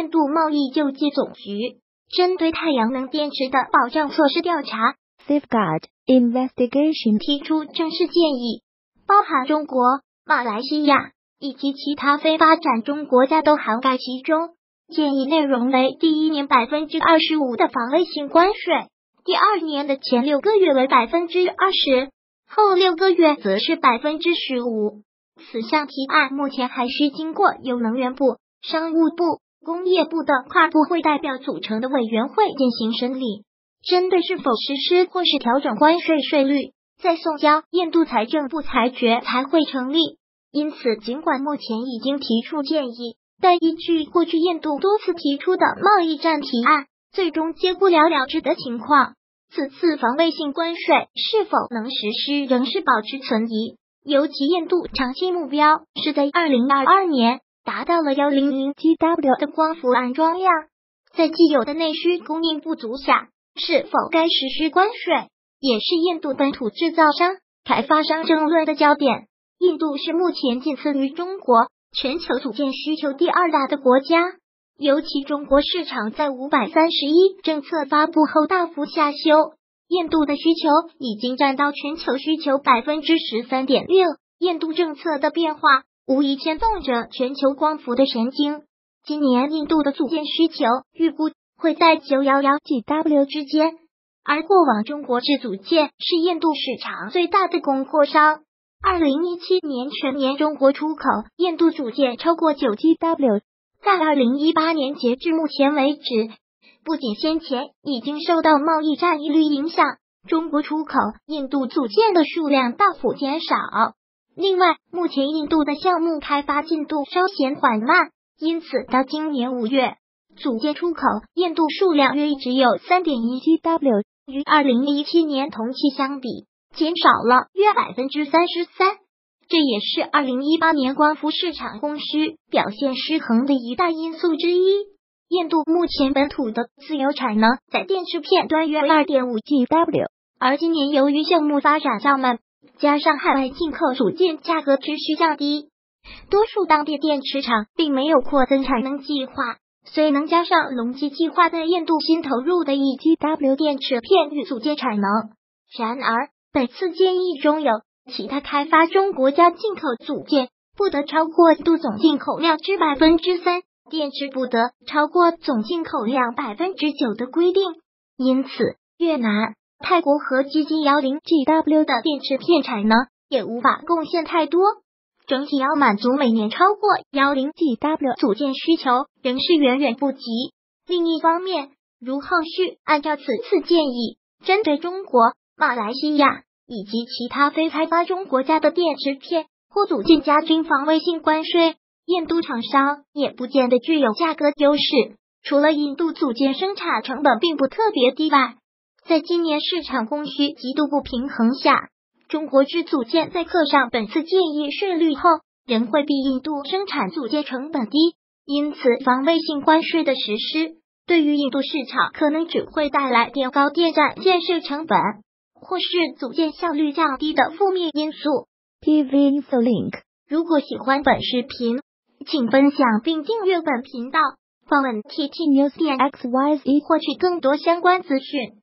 印度贸易救济总局针对太阳能电池的保障措施调查 （Safeguard Investigation） 提出正式建议，包含中国、马来西亚以及其他非发展中国家都涵盖其中。建议内容为：第一年百分之二十五的防卫性关税，第二年的前六个月为百分之二十，后六个月则是百分之十五。此项提案目前还需经过由能源部、商务部、工业部的跨部会代表组成的委员会进行审理。针对是否实施或是调整关税税率，再送交印度财政部裁决才会成立。因此，尽管目前已经提出建议。但依据过去印度多次提出的贸易战提案，最终皆不了了之的情况，此次防卫性关税是否能实施，仍是保持存疑。尤其印度长期目标是在二零二二年达到了幺零零 GW 的光伏安装量，在既有的内需供应不足下，是否该实施关税，也是印度本土制造商、开发商争论的焦点。印度是目前仅次于中国。全球组件需求第二大的国家，尤其中国市场在五百三十一政策发布后大幅下修，印度的需求已经占到全球需求百分之十三点六。印度政策的变化无疑牵动着全球光伏的神经。今年印度的组件需求预估会在九幺幺 GW 之间，而过往中国制组件是印度市场最大的供货商。二零一七年全年中国出口印度组件超过九 GW，在二零一八年截至目前为止，不仅先前已经受到贸易战一律影响，中国出口印度组件的数量大幅减少。另外，目前印度的项目开发进度稍显缓慢，因此到今年五月，组件出口印度数量约只有三点一 GW，与二零一七年同期相比。减少了约百分之三十三，这也是二零一八年光伏市场供需表现失衡的一大因素之一。印度目前本土的自由产能在电池片端约二点五 GW，而今年由于项目发展较慢，加上海外进口组件价格持续降低，多数当地电池厂并没有扩增产能计划，所以能加上隆基计划在印度新投入的一 GW 电池片与组件产能。然而，本次建议中有其他开发中国家进口组件不得超过度总进口量之百分之三，电池不得超过总进口量百分之九的规定。因此，越南、泰国和基金幺零 GW 的电池片产能也无法贡献太多，整体要满足每年超过幺零 GW 组件需求，仍是远远不及。另一方面，如后续按照此次建议，针对中国。马来西亚以及其他非开发中国家的电池片或组件加军防卫性关税，印度厂商也不见得具有价格优势。除了印度组件生产成本并不特别低外，在今年市场供需极度不平衡下，中国制组件在刻上本次建议税率后，仍会比印度生产组件成本低。因此，防卫性关税的实施对于印度市场可能只会带来垫高电站建设成本。或是组件效率较低的负面因素。TV Info Link，如果喜欢本视频，请分享并订阅本频道。访问 TT News 点 XYZ 获取更多相关资讯。